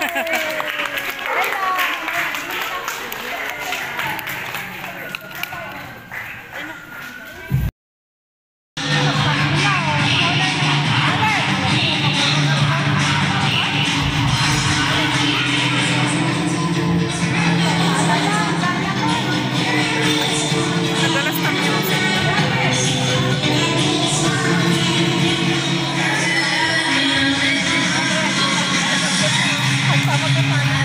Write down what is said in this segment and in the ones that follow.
Yay! Vamos tentar.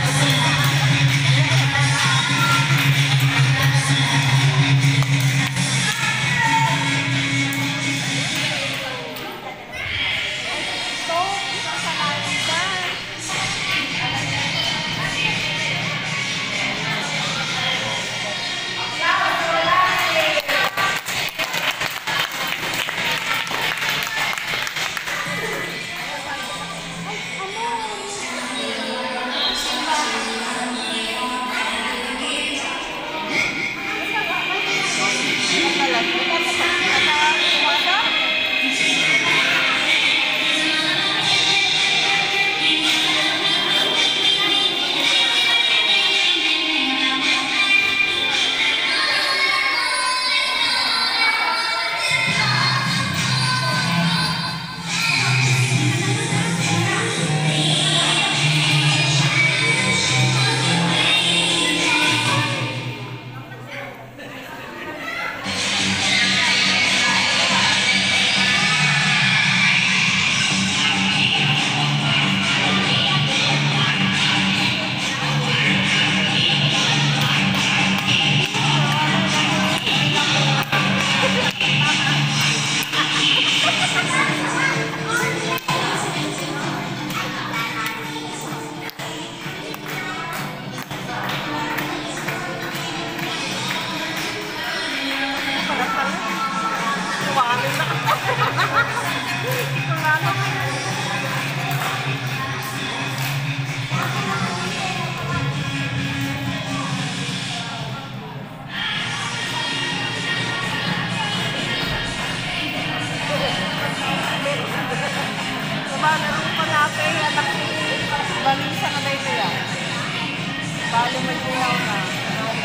要后那，然后我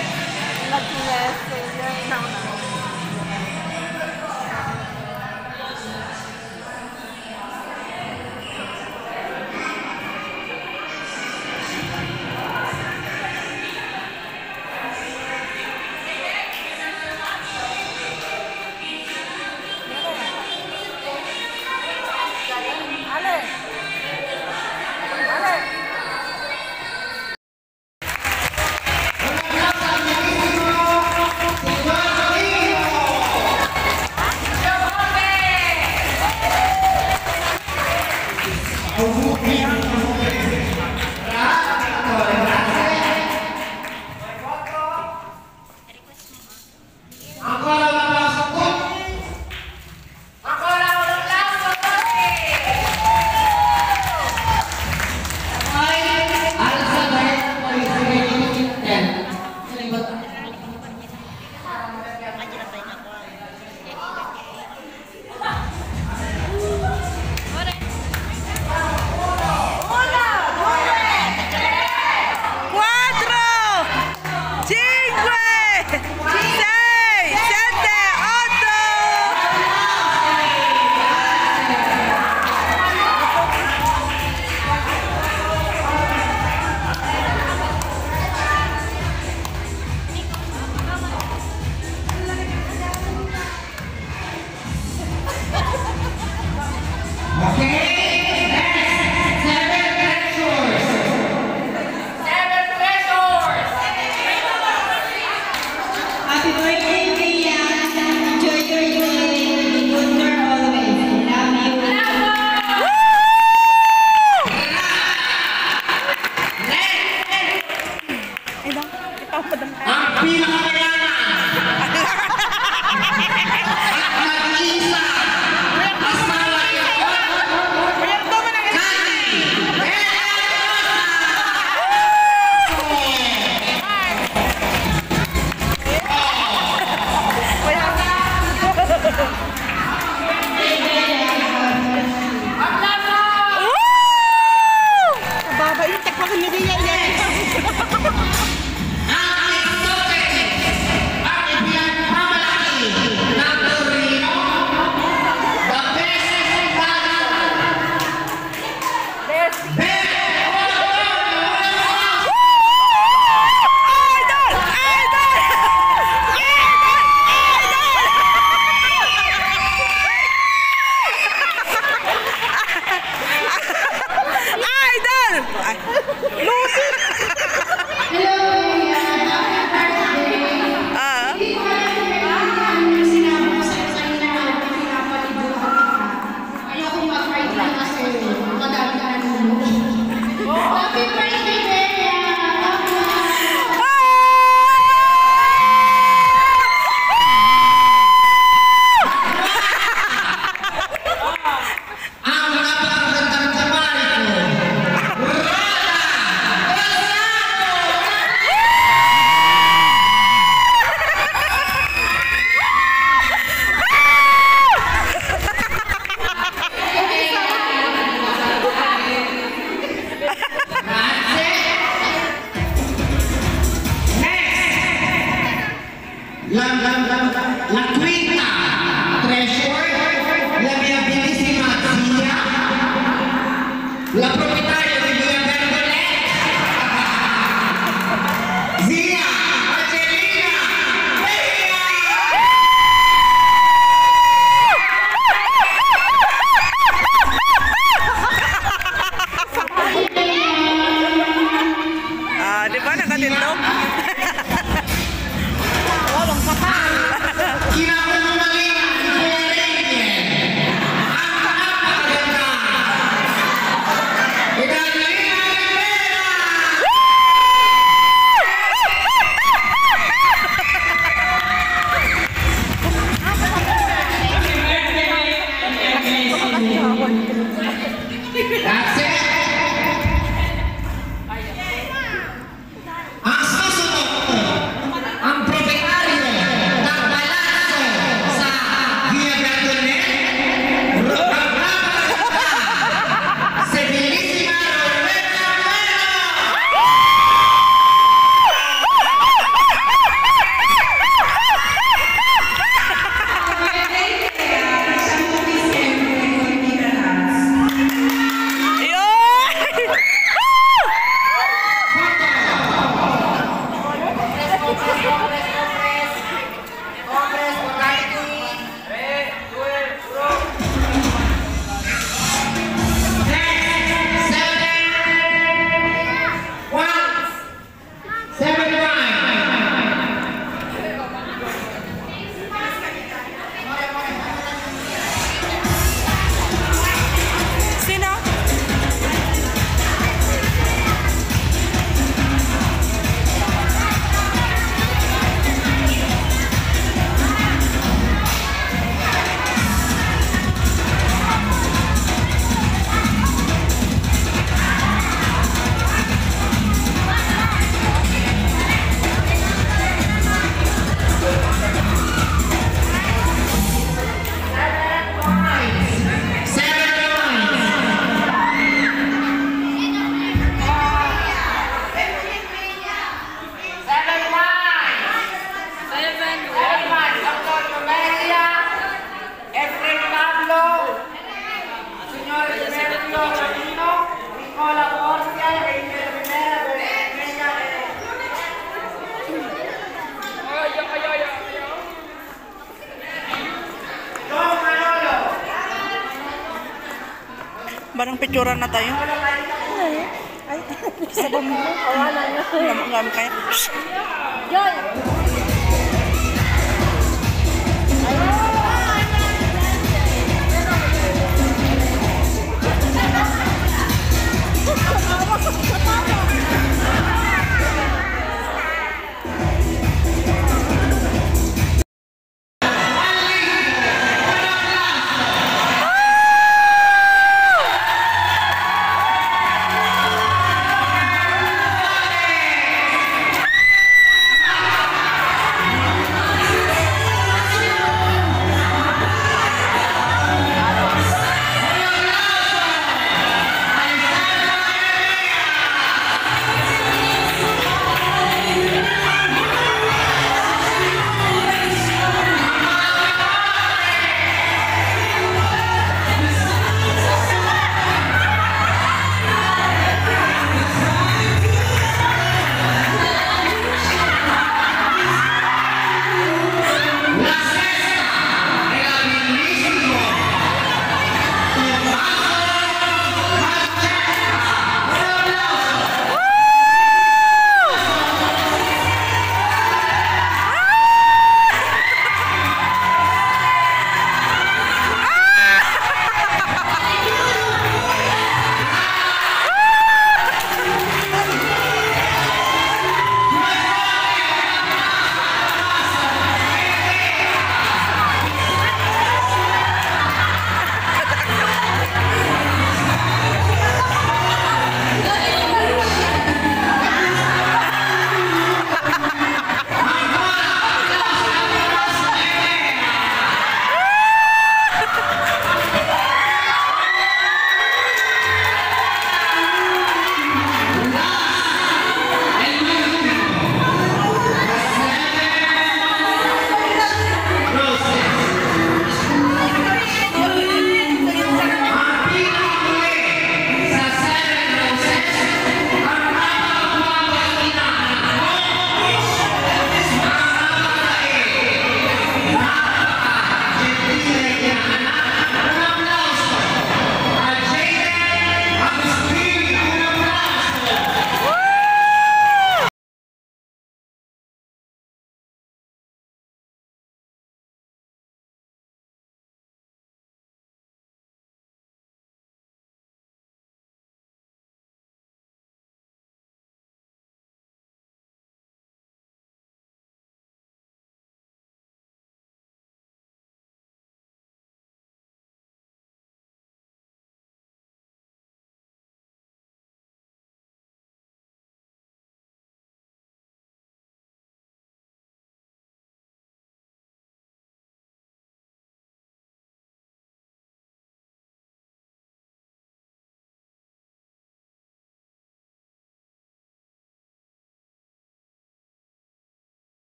应该，That's it. Picturean na tayo. Ay, sabon mo. Wala na. Gamit kayo. Joy! Tama! Tama!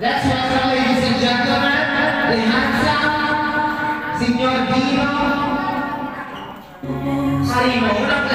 That's why, ladies and gentlemen, the handsome Signor Dino Harimau.